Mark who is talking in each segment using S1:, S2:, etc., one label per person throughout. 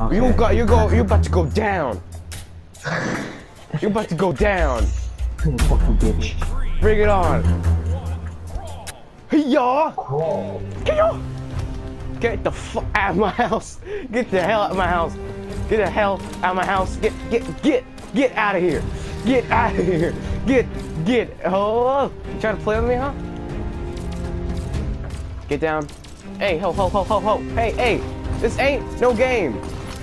S1: Okay.
S2: You got you go you about to go down. you about to go down.
S1: Fucking bitch.
S2: Bring it on. Hey y'all! Get y'all! Get the fuck out of my house! Get the hell out of my house! Get the hell out of my house! Get get get get out of here! Get out of here! Get get oh! You trying to play with me, huh? Get down! Hey ho ho ho ho ho! Hey hey! This ain't no game!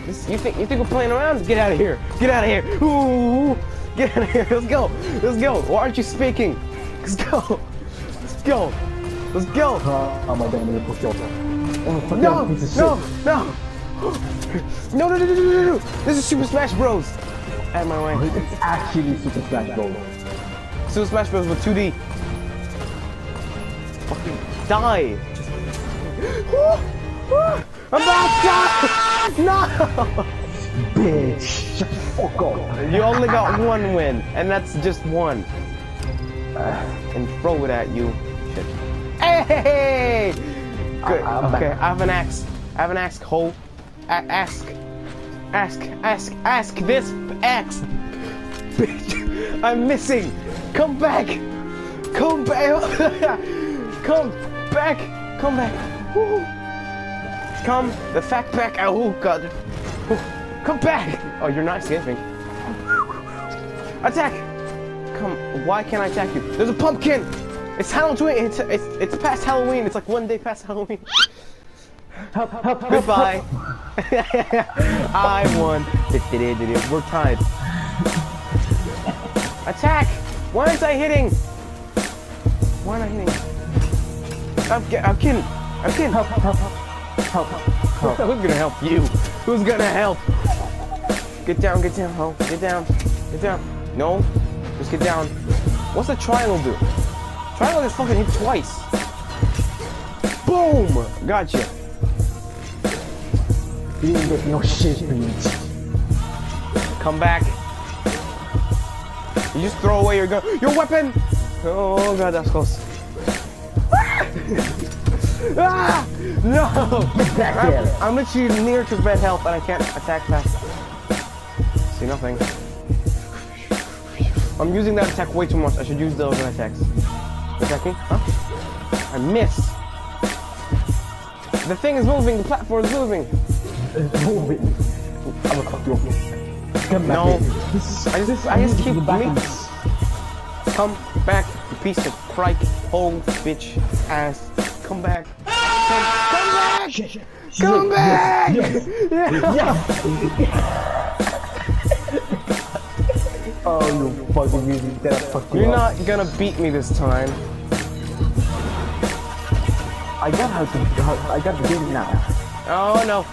S2: This, you think you think we're playing around? Get out of here! Get out of here! Ooh! Get out of here! Let's go! Let's go! Why aren't you speaking? Let's go! Let's go! Let's go!
S1: Oh my god, I'm gonna push you off. Oh,
S2: No,
S1: that piece of
S2: no, no, no, no, no, no, no, no, no! This is Super Smash Bros. Out of my way.
S1: Oh, it's actually Super Smash Bros.
S2: Super Smash Bros. with 2D. Fucking die! I'm about to! No!
S1: Bitch, shut the fuck up.
S2: You only got one win, and that's just one. Uh. And throw it at you. Shit. Hey! Good.
S1: I-
S2: okay,
S1: back.
S2: I have an axe. I have an axe. Hole. A- ask. Ask. Ask. Ask this axe. Bitch, I'm missing. Come back. Come back. Come back. Come back. Woo. Come the fact back. Oh god. Come back. Oh, you're not escaping. Attack. Come. Why can't I attack you? There's a pumpkin. It's Halloween. It's it's it's past Halloween. It's like one day past Halloween.
S1: Help, help, help.
S2: Goodbye. I won. We're tied. Attack! Why aren't I hitting? Why am I hitting? I'm, I'm kidding. I'm kidding.
S1: Help, help, help, help. Help, help.
S2: Who's gonna help you? Who's gonna help? Get down, get down, ho. Get down. Get down. No. Just get down. What's the triangle do? Triangle just fucking hit twice. Boom! Gotcha.
S1: You didn't get no shit, bitch.
S2: Come back. You just throw away your gun. Your weapon! Oh god, that's close. ah! No!
S1: back
S2: I'm. I'm literally near to red health and I can't attack fast. See nothing. I'm using that attack way too much. I should use the other attacks. Attack me? Huh? I miss. The thing is moving. The platform is moving.
S1: Move it. I'm gonna fuck you up. Come back
S2: No. I just- I just keep me- Come back, you piece of crike, hole, bitch, ass. Come back. Come, come back!
S1: Shit, shit.
S2: Come back!
S1: Oh, you fucking music that you
S2: You're
S1: up.
S2: not gonna beat me this time.
S1: I got how to. How, I got the game now.
S2: Oh no.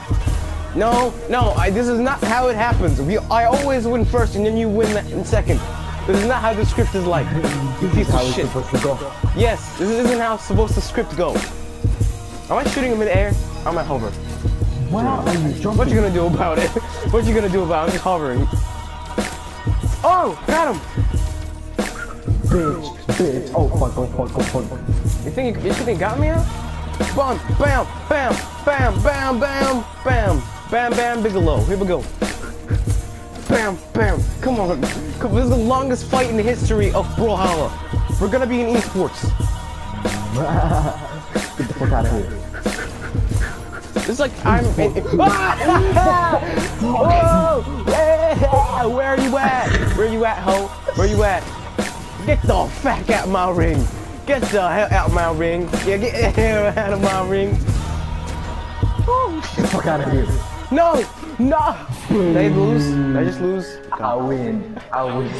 S2: No, no, I, this is not how it happens. We, I always win first and then you win in second. This is not how the script is like. Piece
S1: How
S2: of shit.
S1: supposed to go.
S2: Yes, this isn't how it's supposed to script go. Am I shooting him in the air? I'm at hover.
S1: Why are you jumping?
S2: What you gonna do about it? what you gonna do about it? I'm just hovering. Oh, got him!
S1: Bitch, bitch. Oh fuck, oh fuck, oh fuck.
S2: You think you, you think got me out? Bam, bam, bam, bam, bam, bam, bam, bam, bam, Bigelow. Here we go. Bam, bam. Come on. Come, this is the longest fight in the history of Brawlhalla. We're gonna be in esports.
S1: Get the fuck out of here.
S2: This is like I'm. In, in- Ah! Yeah! Where are you at? Where you at, ho? Where you at? Get the fuck out of my ring. Get the hell out of my ring. Yeah, get the hell out of my ring.
S1: Get the fuck out of here.
S2: No! No! I lose? Did I just hmm. lose?
S1: I win. I win.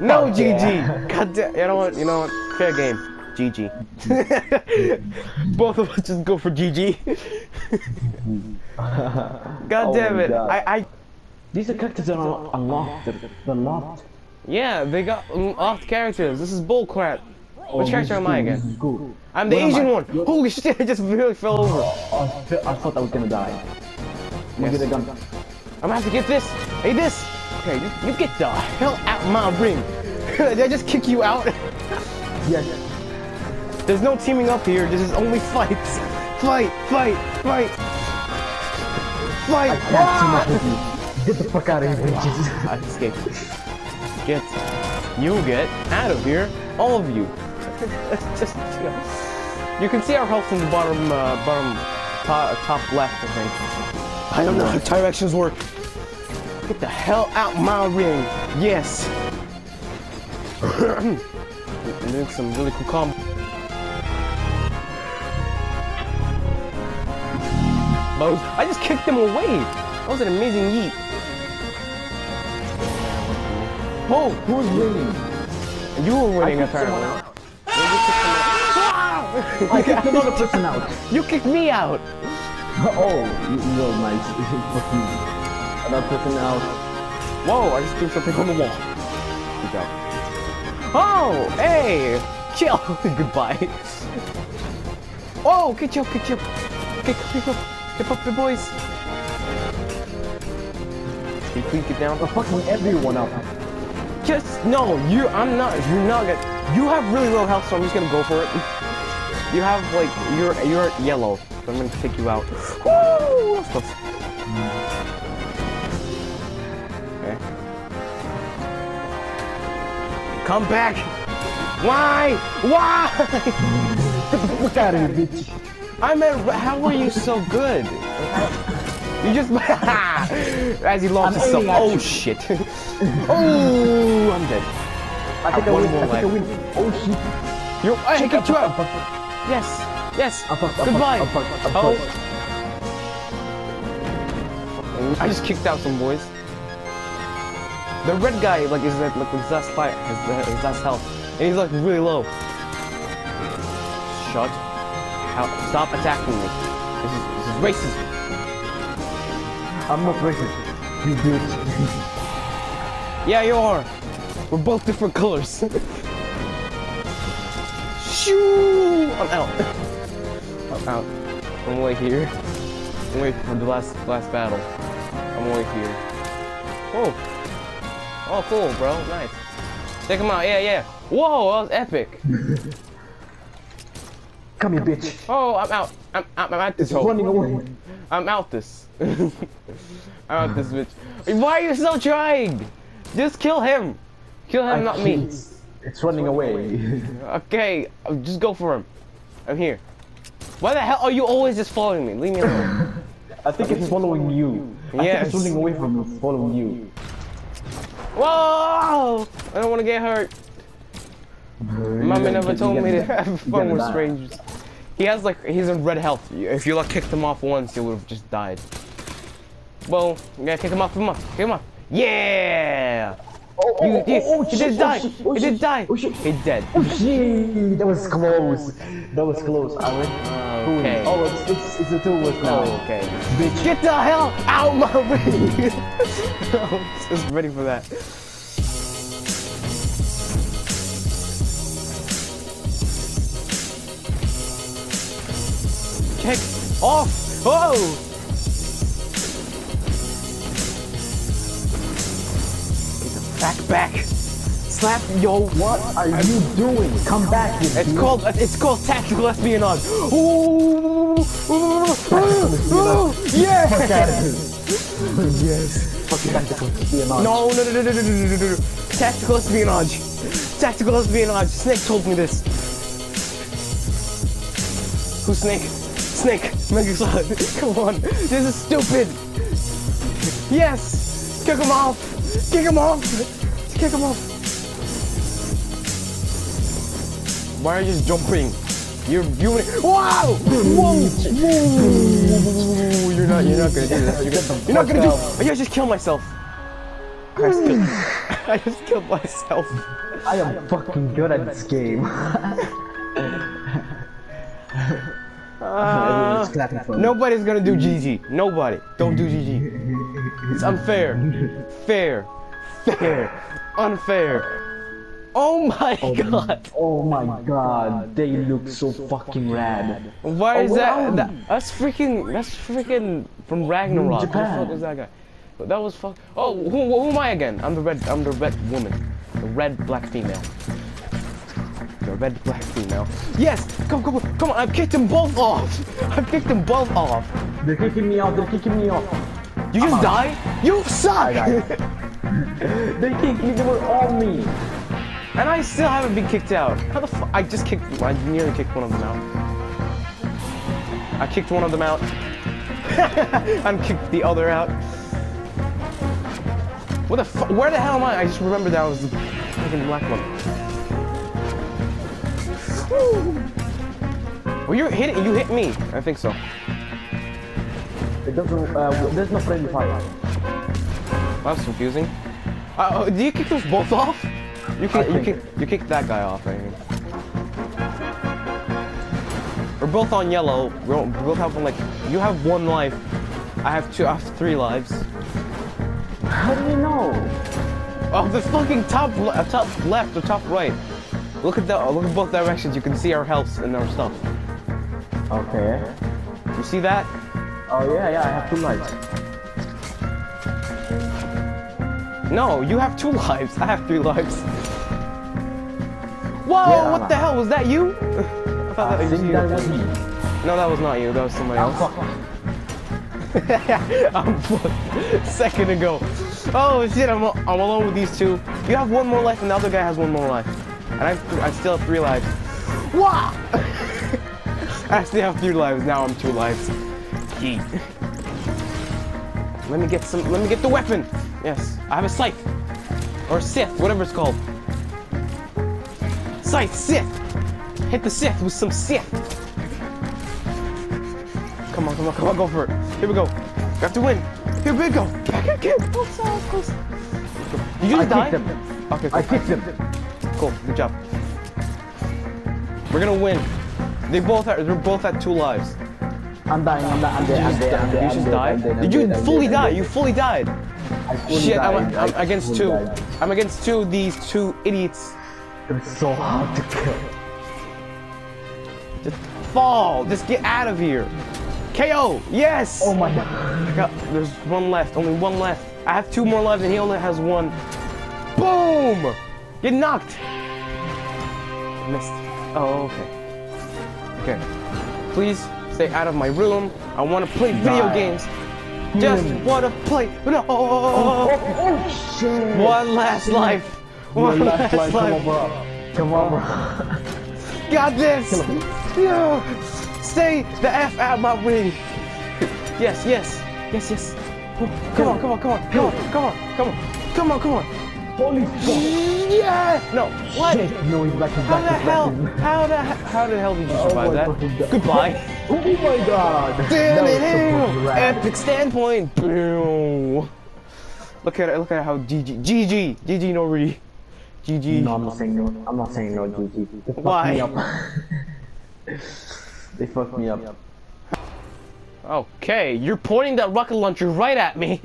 S2: No,
S1: yeah.
S2: GG. God damn. You know what? You know what? Fair game. GG. Both of us just go for GG. God
S1: Oh
S2: damn
S1: my
S2: it.
S1: God.
S2: I, I,
S1: These are characters that are unlocked. They're, locked.
S2: yeah, they got off characters. This is bullcrap.
S1: Oh,
S2: Which character am I again?
S1: This is good.
S2: I'm the
S1: What
S2: Asian one. Holy shit, I just really fell over.
S1: I, I thought I was gonna die. Me
S2: Yes.
S1: get a gun.
S2: I'm gonna have to get this. Hey, this. Okay, you, you get the hell out my ring. Did I just kick you out?
S1: Yes.
S2: There's no teaming up here. This is only fights. Fight, fight, fight. fight!
S1: I can't team up with you. Get the fuck out of here, bitches.
S2: I escaped. Get, you get out of here, all of you. Just, you, know. you can see our health in the bottom, uh, bottom, top, top left, I think. I don't know how directions work. Get the hell out my ring. Yes. I'm doing some really cool combo. Bows. I just kicked them away. That was an amazing yeet. Oh,
S1: Who's winning?
S2: you were winning apparently.
S1: I kicked another person out.
S2: You kicked me out.
S1: Oh, you, you're nice. Fuck you. Another person out.
S2: Whoa, I just threw something on the wall. Good job. Oh, hey, chill. Goodbye. Oh, good job, good job. Kick, kick up, get up the boys. Can you please get down?
S1: I'm fucking everyone up.
S2: Just no, you. I'm not. You're not gonna. You have really low health, so I'm just gonna go for it. You have like you're you're yellow, so I'm gonna take you out. Woo! Okay. Come back. Why? Why?
S1: Out of here, bitch.
S2: I'm at. How are you so good? You just as he launched
S1: I'm
S2: himself. Oh
S1: you.
S2: shit! oh, I'm dead.
S1: I think I win. I think I win. Oh shit.
S2: You're. I kicked you out.
S1: Fucked, I'm fucked.
S2: Yes. Yes.
S1: I'm fucked, I'm
S2: Goodbye.
S1: fucked, I'm fucked, I'm
S2: oh. I just kicked out some boys. The red guy, like, is at like his last fight, his, his last health, and he's like really low. Shut. Out. Stop attacking me. This is, this is racism.
S1: I'm not racist. You bitch.
S2: Yeah, you are. We're both different colors. Shoo! I'm out. I'm out. I'm way here. I'm way for the last last battle. I'm way here. Whoa. Oh, cool, bro. Nice. Check him out. Yeah, yeah. Whoa, that was epic.
S1: Come here, bitch.
S2: Oh, I'm out. I'm, I'm, I'm out this hole.
S1: running away.
S2: I'm out this. I'm out this bitch. Why are you still trying? Just kill him. Kill him,
S1: I
S2: not me.
S1: It's running away.
S2: Okay, just go for him. I'm here. Why the hell are you always just following me? Leave me alone.
S1: I think it's following you. I
S2: Yes.
S1: think it's running away from you, following you.
S2: Whoa! I don't want to get hurt. Mommy never told me to have fun with strangers. He has like he's in red health. If you like kicked him off once, he would have just died. Well, you gotta kick him off, kick him off, kick him off. Yeah!
S1: Oh,
S2: You, you,
S1: oh,
S2: he
S1: shit,
S2: did
S1: oh,
S2: die.
S1: shit, oh,
S2: he did
S1: shit,
S2: die.
S1: Oh shit.
S2: He's dead.
S1: Oh shit. That was close. That was close. I went. Ah,
S2: okay.
S1: Oh, it's, it's, it's a two was oh, now.
S2: Okay. Bitch, get the hell out my way! I was just ready for that. Kick off! Oh! Back, back! Slap, yo!
S1: What are you doing? Come back here.
S2: It's
S1: dude.
S2: called it's called tactical espionage. Ooh, ooh, ooh, yeah.
S1: Fuck out of here. yes. Fucking tactical espionage.
S2: No, no, no, no, no, no, no, no, no, no. Tactical espionage. Tactical espionage. Snake told me this. Who's Snake? Snake. Megaslide. Come on. This is stupid. Yes. Kick him off. Kick him off. Kick him off. Why are you just jumping? You're you wow! Whoa! Whoa! You're not you're not gonna do this. You're, gonna, you're not gonna do I just just kill myself. I just killed, I just killed myself.
S1: I am fucking good at this game. Ah. Everyone's clapping for me.
S2: Nobody's gonna do GG. Nobody. Don't do GG. It's unfair. Fair. Fair. Unfair. Oh my oh, god.
S1: Oh my god, they look so fucking rad.
S2: Why is
S1: Oh,
S2: that,
S1: wow.
S2: that? That's freaking. That's freaking from Ragnarok. Who the fuck was that guy? But that was fuck. Oh, who, who am I again? I'm the red. I'm the red woman. The red black female. The red black female. Yes. Come, come, come on. I've kicked them both off. I've kicked them both off.
S1: They're kicking me off, they're kicking me off.
S2: You just died? You suck!
S1: I they kicked me, they were on me.
S2: and I still haven't been kicked out. How the fuck? I just kicked. I nearly kicked one of them out. I kicked one of them out. and kicked the other out. What the fuck? Where the hell am I? I just remember that I was the fucking black one. Well, you hit it. You hit me. I think so.
S1: It doesn't, uh, there's no friendly fire.
S2: That's confusing. Uh, oh, do you kick those both off? You kick, you kick, you kicked that guy off, I think. We're both on yellow. We're, we both have like, you have one life. I have two. I have three lives.
S1: How do you know?
S2: Oh, the fucking top, le- uh, top left or top right. Look at the, look at both directions. You can see our healths and our stuff.
S1: Okay.
S2: You see that?
S1: Oh yeah, yeah, I have two lives.
S2: No, you have two lives. I have three lives. Whoa!
S1: Yeah.
S2: what the hell was that? You? I thought that was you.
S1: that was me.
S2: No, that was not you. That was somebody else. I'm a second ago. Oh shit! I'm I'm alone with these two. You have one more life, and the other guy has one more life, and I I still have three lives. Wow! I still have three lives. Now I'm two lives. Yeet. Let me get some. Let me get the weapon. Yes, I have a scythe or scythe, whatever it's called. Scythe, scythe. Hit the scythe with some scythe. Come on, come on, come on, go for it. Here we go. We have to win. Here we go. Back again. Oh, so close. Did you
S1: I
S2: die?
S1: them.
S2: Okay,
S1: I
S2: cool.
S1: kicked them.
S2: cool. Good job. We're gonna win. They both are. They're both at two lives.
S1: I'm dying, I'm dying, I'm dead, I'm dead, I'm dead,
S2: You just died.
S1: I'm dead, I'm
S2: Did you fully die? You fully died. Shit, I'm, I'm against two. I'm against two of these two idiots.
S1: It's so hard to kill.
S2: Just fall. Just get out of here. KO. Yes.
S1: Oh my god.
S2: I got- there's one left. Only one left. I have two more lives and he only has one. Boom! Get knocked. Missed. Oh, okay. Okay. Please stay out of my room. I want to play video games. Just
S1: Hmm.
S2: want to play. No.
S1: Oh, oh shit.
S2: One last life. One,
S1: One
S2: last,
S1: last life, come on, bro. Come on, bro.
S2: Got this. No. Stay the f out my ring. Yes, yes, yes, yes. Oh, Come on, come on, come on, come on, come on, come on, come on, come on.
S1: Holy fuck.
S2: Yeah. No. What?
S1: Shit. No, he's back, he's
S2: How the hell?
S1: back.
S2: How the how the hell did you
S1: Oh
S2: survive
S1: fucking
S2: that? Goodbye.
S1: Oh my god. Damn was so fucking rad.
S2: Epic standpoint. Boom. Look at it. Look at how GG GG GG no really. GG.
S1: No, I'm not saying no. I'm not saying no, GG. They fucked
S2: Why?
S1: me up. they fucked me up.
S2: Okay, you're pointing that rocket launcher right at me.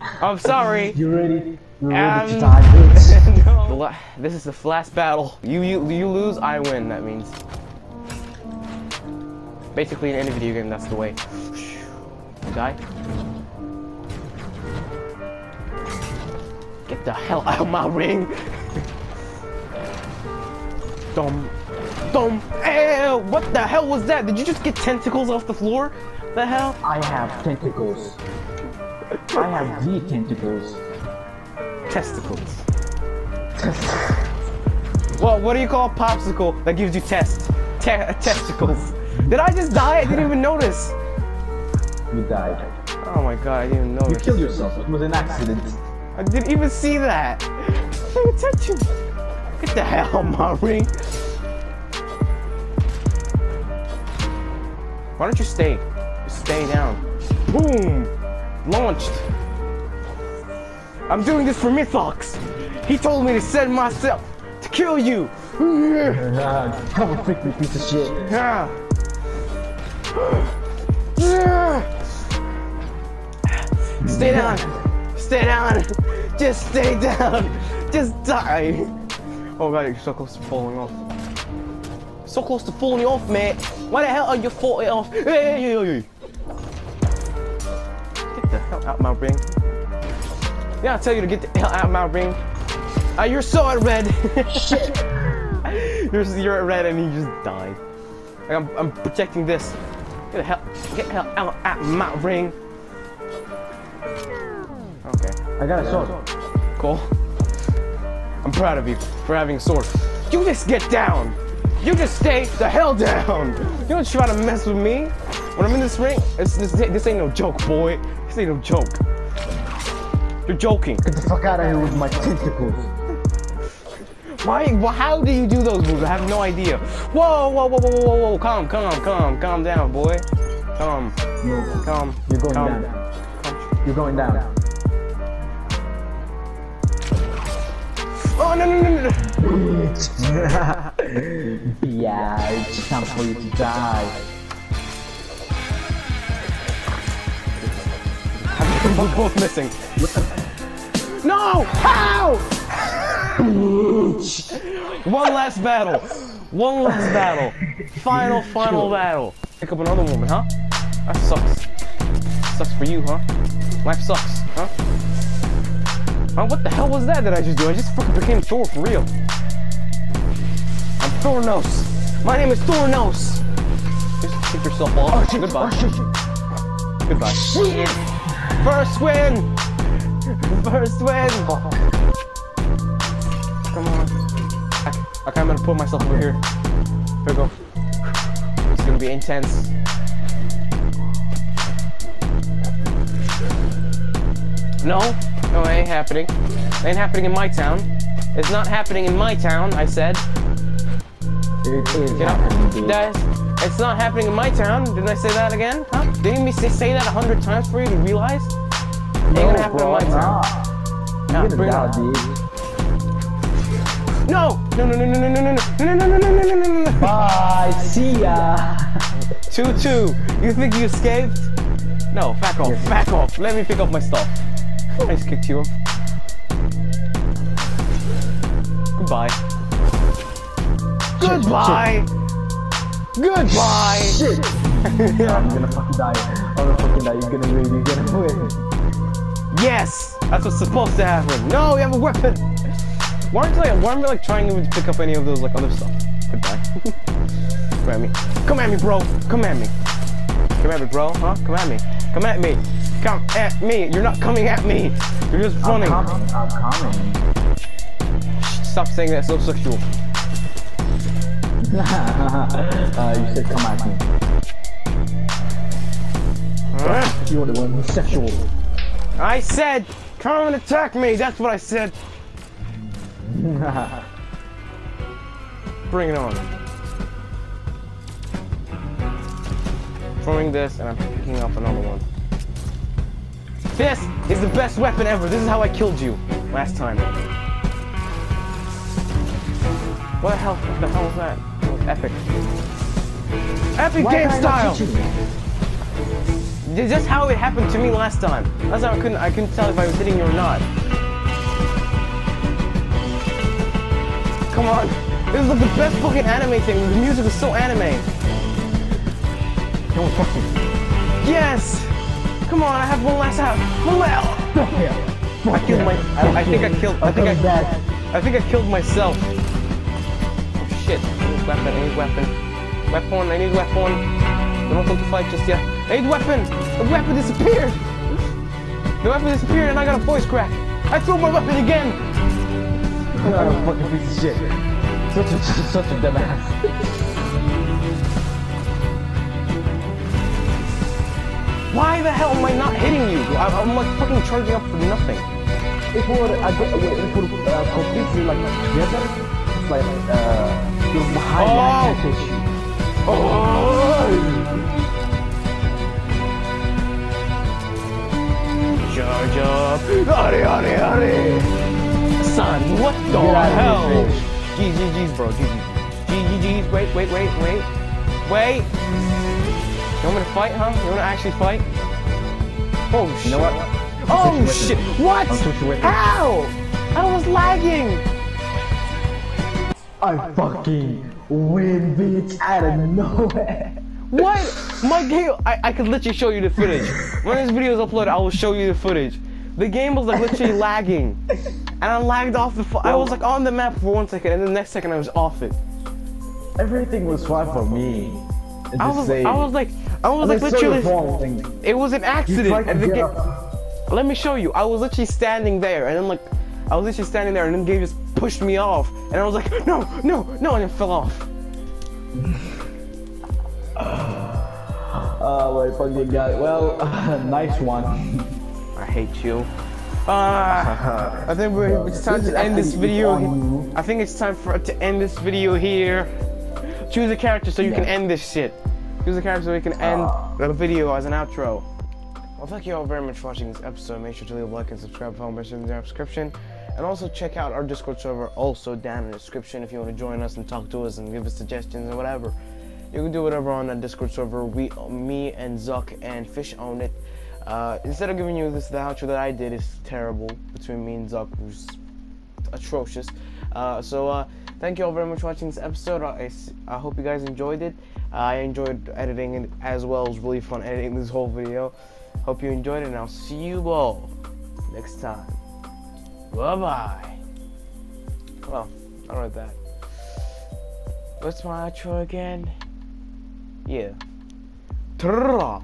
S2: I'm sorry.
S1: You ready? You ready to die?
S2: The this is the last battle. You, you you lose, I win. That means. Basically, in any video game, that's the way. Die. Get the hell out of my ring. Dum, dum. Ew, what the hell was that? Did you just get tentacles off the floor? The hell?
S1: I have tentacles. I have the tentacles.
S2: Testicles. Well, what do you call a popsicle that gives you test? Te- testicles. Did I just die? I didn't even notice.
S1: You died.
S2: Oh my god, I didn't even
S1: You killed yourself. It was an accident.
S2: I didn't even see that. Pay attention. Get the hell out my ring. Why don't you stay? Just stay down. Boom! Launched. I'm doing this for Mythox. He told me to send myself to kill you.
S1: Ah, Come on, freak me, piece of shit.
S2: Yeah. Stay down. Stay down. Just stay down. Just die. Oh god, you're so close to falling off. So close to falling off, mate. Why the hell are you falling off? Hey, hey, hey. Get the hell out of my ring. Yeah, I tell you to get the hell out of my ring. Ah, you're so red. You're, you're red and you just died. I'm, I'm protecting this. Get the hell, get the hell out, out my ring.
S1: I got a sword.
S2: Cool. I'm proud of you for having a sword. You just get down. You just stay the hell down. You don't try to mess with me. When I'm in this ring, it's, this, this ain't no joke, boy. This ain't no joke. You're joking.
S1: Get the fuck out of here with my tentacles.
S2: Why? Well, how do you do those moves? I have no idea. Whoa, whoa, whoa, whoa, whoa, whoa! Calm, calm, calm, calm down, boy. Calm,
S1: No,
S2: calm.
S1: you're going
S2: calm.
S1: down. You're going down.
S2: Oh no, no, no, no!
S1: yeah, it's time for you to die.
S2: We're both missing. No! How? One last battle. One last battle. Final, final battle. Pick up another woman, huh? That sucks. Sucks for you, huh? Life sucks, huh? Huh? What the hell was that that I just do? I just fucking became Thor for real. I'm Thornos. My name is Thornos. Just kick yourself off.
S1: Oh shit!
S2: Goodbye.
S1: Oh shit!
S2: Goodbye.
S1: Shit!
S2: First win! First win! Oh. Come on. I, okay, I'm gonna put myself over here. Here we go. It's gonna be intense. No, no, it ain't happening. It ain't happening in my town. It's not happening in my town, I said.
S1: It is
S2: You know,
S1: happening, dude.
S2: that's, it's not happening in my town. Didn't I say that again? Huh? Didn't me say, say that a hundred times for you to realize? Ain't gonna happen in my town.
S1: Nah.
S2: Nah,
S1: You're gonna
S2: bring it on.
S1: dude.
S2: No! No, no, no, no, no, no, no, no, no, no, no, no, no, no, no.
S1: Bye. See ya.
S2: Two, two. You think you escaped? No, back off, back off. Let me pick up my stuff. I just kicked you. Goodbye. Goodbye. Goodbye.
S1: Shit. I'm gonna fucking die. I'm gonna fucking die. You're gonna win. You're gonna win.
S2: Yes, that's what's supposed to happen. No, we have a weapon. Why aren't like, why aren't we like trying to pick up any of those like other stuff? Goodbye. Come at me. Come at me, bro. Come at me. Come at me, bro. Huh? Come at me. Come at me. Come at me. You're not coming at me. You're just
S1: I'm
S2: running.
S1: coming. I'm coming.
S2: Stop saying that. So sexual.
S1: uh, you said come at me.
S2: Huh?
S1: You're the one who's sexual.
S2: I said, come and attack me. That's what I said. Bring it on. Throwing this, and I'm picking up another one. This is the best weapon ever. This is how I killed you last time. What the hell? What the hell was that? That was epic. Epic
S1: Why
S2: game
S1: am I not
S2: style.
S1: teaching you?
S2: This is how it happened to me last time. Last time I couldn't I couldn't tell if I was hitting you or not. Come on. This is like the best fucking anime thing. The music is so anime.
S1: Touch.
S2: Yes! Come on, I have one last out. One last oh, I killed my I, I think I killed I think I. I think I killed myself. Oh shit. I need weapon, I need weapon. Weapon, I need weapon. I don't want to fight just yet. I need weapon! The weapon disappeared! The weapon disappeared and I got a voice crack. I threw my weapon again!
S1: You're a fucking piece of shit. Such a, such a dumbass.
S2: Why the hell am I not hitting you? I, I'm like fucking charging up for nothing.
S1: If we would, uh, go- wait, if we would uh, completely like together, it's like uh, your high
S2: Oh.
S1: oh. issue.
S2: Charge up! Hurry, hurry, hurry! Son, what the
S1: Get out of here,
S2: hell? GGG's, bro. GGG's. GGG's. Wait, wait, wait, wait. Wait! You want me to fight, huh? You want to actually fight? Oh, shit.
S1: You know what?
S2: Oh, shit. What?
S1: I'll switch weapons.
S2: How? I was lagging.
S1: I fucking win, bitch, out of nowhere.
S2: What? My game, I, I could literally show you the footage. When this video is uploaded, I will show you the footage. The game was like literally lagging. And I lagged off the, I was like on the map for one second and the next second I was off it.
S1: Everything was fine for me.
S2: I was,
S1: same.
S2: I was like, I was like
S1: I saw your
S2: literally, it was an accident. And the
S1: get
S2: game, let me show you. I was literally standing there, and then like, I was literally standing there, and then Gabe just pushed me off, and I was like, no, no, no, and it fell off.
S1: Oh my fucking god. Well, nice one.
S2: I hate you. Ah, I think we're, it's time to end this video. I think it's time for to end this video here. Choose a character so you can end this shit. Choose a character so we can end
S1: Ah.
S2: the video as an outro. Well, thank you all very much for watching this episode. Make sure to leave a like and subscribe. Follow me in the description. And also check out our Discord server, also down in the description if you want to join us and talk to us and give us suggestions and whatever. You can do whatever on that Discord server. We, me and Zuck and Fish own it. Uh, instead of giving you this, the outro that I did is terrible between me and Zuck, who's atrocious. Uh, so uh, thank you all very much for watching this episode. I hope you guys enjoyed it. Uh, I enjoyed editing it as well. It was really fun editing this whole video. Hope you enjoyed it, and I'll see you all next time. Bye bye. Well, I don't that. What's my outro again? Yeah. Tra.